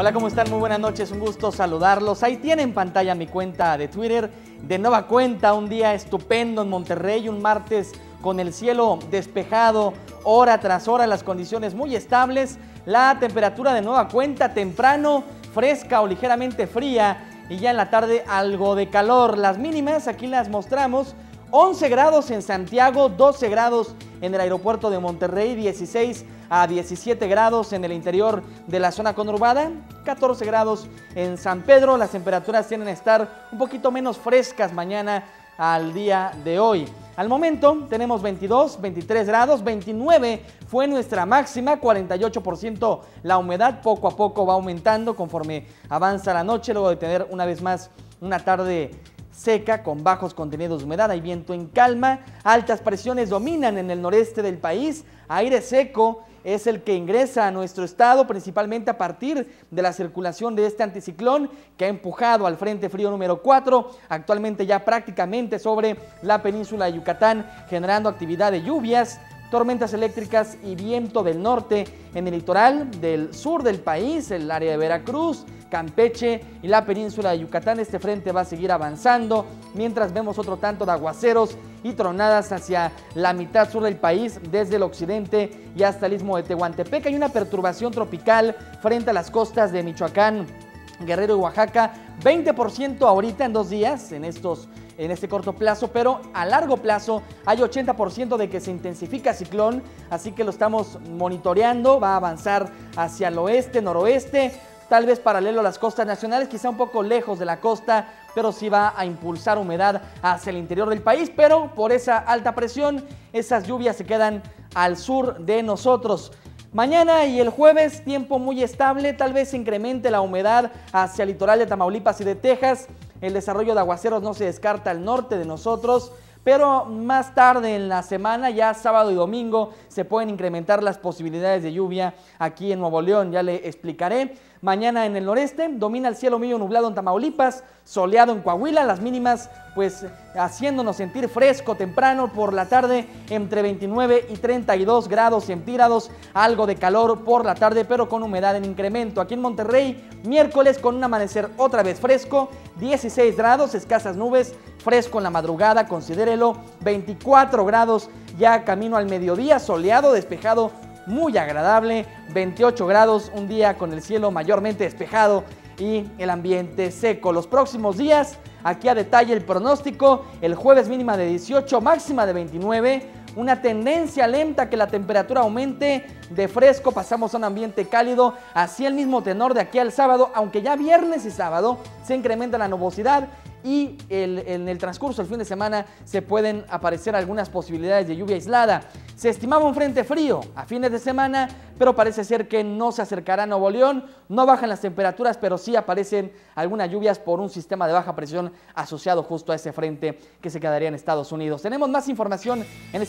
Hola, ¿cómo están? Muy buenas noches, un gusto saludarlos. Ahí tienen en pantalla mi cuenta de Twitter, de nueva cuenta, un día estupendo en Monterrey, un martes con el cielo despejado, hora tras hora, las condiciones muy estables, la temperatura de nueva cuenta temprano, fresca o ligeramente fría y ya en la tarde algo de calor. Las mínimas aquí las mostramos, 11 grados en Santiago, 12 grados en el aeropuerto de Monterrey, 16 a 17 grados en el interior de la zona conurbada, 14 grados en San Pedro. Las temperaturas tienen a estar un poquito menos frescas mañana al día de hoy. Al momento tenemos 22, 23 grados, 29 fue nuestra máxima, 48% la humedad poco a poco va aumentando conforme avanza la noche, luego de tener una vez más una tarde seca con bajos contenidos de humedad, hay viento en calma, altas presiones dominan en el noreste del país, aire seco es el que ingresa a nuestro estado principalmente a partir de la circulación de este anticiclón que ha empujado al Frente Frío número 4, actualmente ya prácticamente sobre la península de Yucatán, generando actividad de lluvias, tormentas eléctricas y viento del norte en el litoral del sur del país, el área de Veracruz, Campeche y la península de Yucatán. Este frente va a seguir avanzando mientras vemos otro tanto de aguaceros y tronadas hacia la mitad sur del país, desde el occidente y hasta el istmo de Tehuantepec. Hay una perturbación tropical frente a las costas de Michoacán, Guerrero y Oaxaca, 20% ahorita en dos días, en estos en este corto plazo, pero a largo plazo hay 80% de que se intensifica ciclón, así que lo estamos monitoreando, va a avanzar hacia el oeste, noroeste, tal vez paralelo a las costas nacionales, quizá un poco lejos de la costa, pero sí va a impulsar humedad hacia el interior del país, pero por esa alta presión, esas lluvias se quedan al sur de nosotros. Mañana y el jueves, tiempo muy estable, tal vez incremente la humedad hacia el litoral de Tamaulipas y de Texas. El desarrollo de aguaceros no se descarta al norte de nosotros, pero más tarde en la semana, ya sábado y domingo, se pueden incrementar las posibilidades de lluvia aquí en Nuevo León, ya le explicaré. Mañana en el noreste, domina el cielo medio nublado en Tamaulipas, soleado en Coahuila, las mínimas pues haciéndonos sentir fresco temprano por la tarde entre 29 y 32 grados centígrados, algo de calor por la tarde pero con humedad en incremento. Aquí en Monterrey, miércoles con un amanecer otra vez fresco, 16 grados, escasas nubes, fresco en la madrugada, considérelo, 24 grados ya camino al mediodía, soleado, despejado muy agradable, 28 grados, un día con el cielo mayormente despejado y el ambiente seco. Los próximos días, aquí a detalle el pronóstico, el jueves mínima de 18, máxima de 29, una tendencia lenta que la temperatura aumente de fresco, pasamos a un ambiente cálido, así el mismo tenor de aquí al sábado, aunque ya viernes y sábado se incrementa la nubosidad y en el transcurso del fin de semana se pueden aparecer algunas posibilidades de lluvia aislada. Se estimaba un frente frío a fines de semana, pero parece ser que no se acercará a Nuevo León, no bajan las temperaturas, pero sí aparecen algunas lluvias por un sistema de baja presión asociado justo a ese frente que se quedaría en Estados Unidos. Tenemos más información en este